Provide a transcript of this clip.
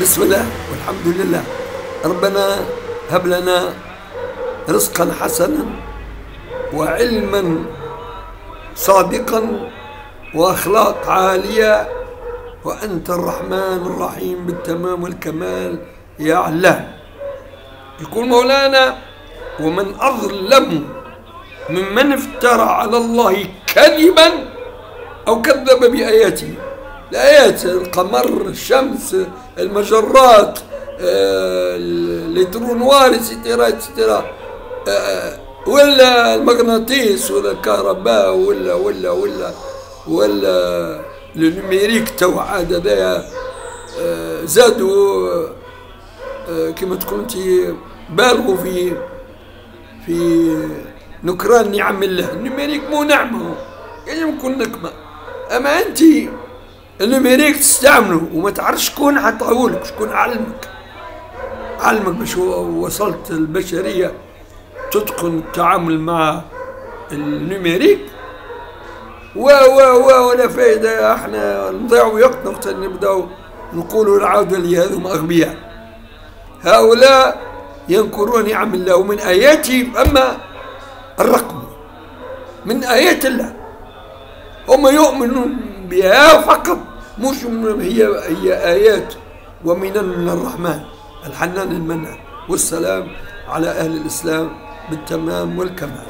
بسم الله والحمد لله. ربنا هب لنا رزقا حسنا وعلما صادقا وأخلاق عالية. وأنت الرحمن الرحيم بالتمام والكمال يا علام يقول مولانا ومن أظلم ممن افترى على الله كذبا أو كذب بآياته الايات القمر الشمس المجرات آه، الالكترونوار ستيرا ستيرا آه، ولا المغناطيس ولا الكهرباء ولا ولا ولا ولا ال numérique تو عاد هذايا. آه، زادوا كما تقول انت بالغوا في في نكران نعم الله النيميريك مو نعمه يجب يكون نكمة. أما أنت النيميريك تستعمله وما تعرفش شكون عطاهولك شكون علمك. علمك باش وصلت البشرية تتقن التعامل مع النيميريك و و و ولا فايدة إحنا نضيعوا وقتنا وقت نبداو نقولوا العودة لهذم أغبياء. هؤلاء ينكرون نعم الله ومن آياته أما الرقم. من آيات الله. هم يؤمنون بها فقط مش هي هي آيات. ومن من الرحمن الحنان المنان والسلام على أهل الإسلام بالتمام والكمال.